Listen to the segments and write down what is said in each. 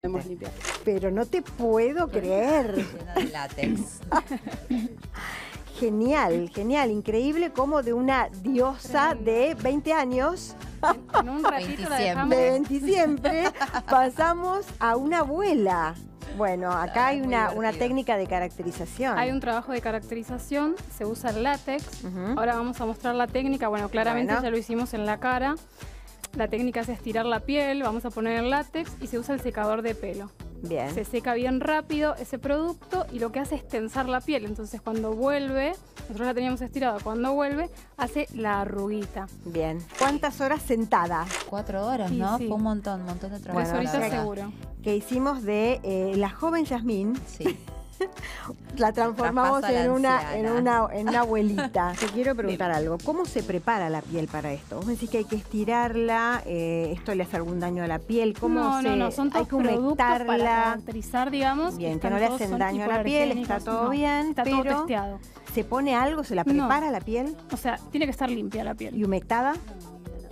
podemos limpiar. Pero no te puedo creer. Llena de látex. Genial, genial, increíble como de una diosa de 20 años, En un ratito la 20 dejamos. de 20 siempre, pasamos a una abuela. Bueno, acá hay una, una técnica de caracterización. Hay un trabajo de caracterización, se usa el látex. Ahora vamos a mostrar la técnica. Bueno, claramente Bueno. ya lo hicimos en la cara. La técnica es estirar la piel, vamos a poner el látex y se usa el secador de pelo. Bien, Se seca bien rápido ese producto y lo que hace es tensar la piel. Entonces cuando vuelve, nosotros la teníamos estirada, cuando vuelve hace la arruguita. bien. ¿Cuántas horas sentada Cuatro horas, Sí, ¿no? sí. Fue un montón, un montón de trabajo. Horitas verdad. seguro. que hicimos de eh, la joven Yasmín? Sí. La transformamos la en una, en, una, en una abuelita. Te quiero preguntar algo. ¿Cómo se prepara la piel para esto? Vos me decís que hay que estirarla, eh, esto le hace algún daño a la piel. ¿Cómo no, se, no, no, son hay todos que productos para humectarla? caracterizar, digamos. Bien, que no le hacen daño a la piel, está todo no, bien, Está todo pero- testeado. ¿Se pone algo? ¿Se la No. prepara la piel? O sea, tiene que estar limpia la ¿Y piel. humectada?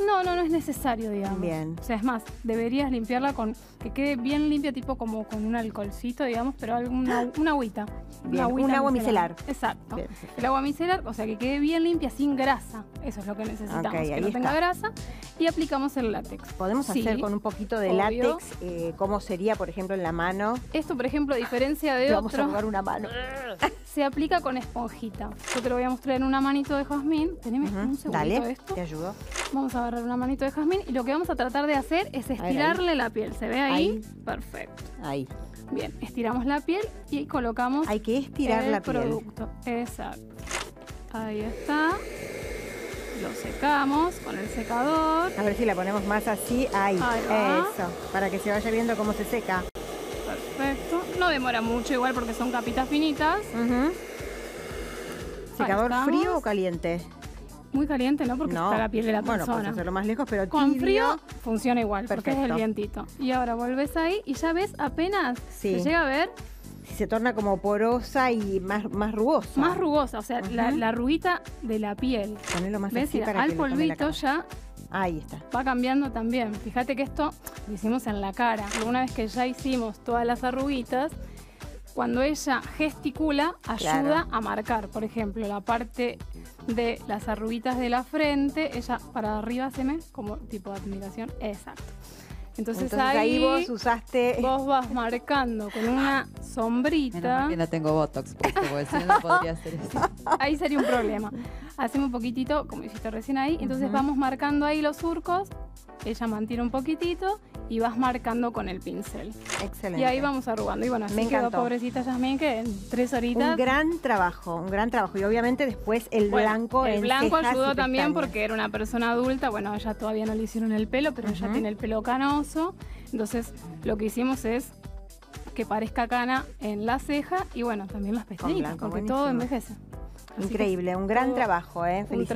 No, no, no es necesario, digamos. Bien. O sea, es más, deberías limpiarla con que quede bien limpia, tipo como con un alcoholcito, digamos, pero alguna una agüita. Bien, agüita un agua micelar. Exacto. Bien. El agua micelar, o sea, que quede bien limpia, sin grasa. Eso es lo que necesitamos, Ok, que no tenga grasa. Y aplicamos el látex. ¿Podemos Sí, hacer con un poquito de obvio. látex eh, cómo sería, por ejemplo, en la mano? Esto, por ejemplo, a diferencia de Le vamos a otro, jugar una mano. se aplica con esponjita. Yo te lo voy a mostrar en una manito de jazmín. Teneme un segundito Dale, esto. te ayudo. Vamos a agarrar una manito de jazmín y lo que vamos a tratar de hacer es ahí. estirarle la piel. ¿Se ve ahí? Ahí. Perfecto. Ahí. Bien, estiramos la piel y colocamos Hay que estirar el la piel. producto. Exacto. Ahí está. Lo secamos con el secador. A ver si la ponemos más así. Ahí. Eso. Para que se vaya viendo cómo se seca. Perfecto. No demora mucho igual porque son capitas finitas. ¿Secador frío o caliente? Muy caliente, ¿no? Porque está la piel de la Bueno, persona. puedes hacerlo más lejos, pero Con tibio. frío funciona igual, porque es el vientito. Y ahora volvés ahí y ya ves apenas Sí. se llega a ver Si se torna como porosa y más, más rugosa. más rugosa, o sea, la, la arruguita de la piel. Ponelo más ¿Ves? así para al que polvito ya Ahí está. va cambiando también. Fíjate que esto lo hicimos en la cara. Una vez que ya hicimos todas las arruguitas, cuando ella gesticula, ayuda Claro. a marcar. Por ejemplo, la parte de las arruguitas de la frente, ella para arriba se me como tipo de admiración. Exacto. Entonces, Entonces ahí, vos usaste... vos vas marcando con una Menos sombrita. mal que no tengo Botox puesto, porque si no, no podría hacer eso. Ahí sería un problema. Hacemos un poquitito, como hiciste recién ahí. Entonces vamos marcando ahí los surcos. Ella mantiene un poquitito y vas marcando con el pincel. Excelente. Y ahí vamos arrugando. Y bueno, así Me quedó encantó. pobrecita Yasmín que en tres horitas. Un gran trabajo, un gran trabajo. Y obviamente después el Bueno, blanco El en blanco ayudó también pestañas. porque era una persona adulta. Bueno, ella todavía no le hicieron el pelo, pero ella Ujú. tiene el pelo canoso. Entonces, lo que hicimos es que parezca cana en la ceja y bueno, también las pestañitas, blanco, porque todo envejece. Así Increíble, un gran trabajo, ¿eh? Felicidades.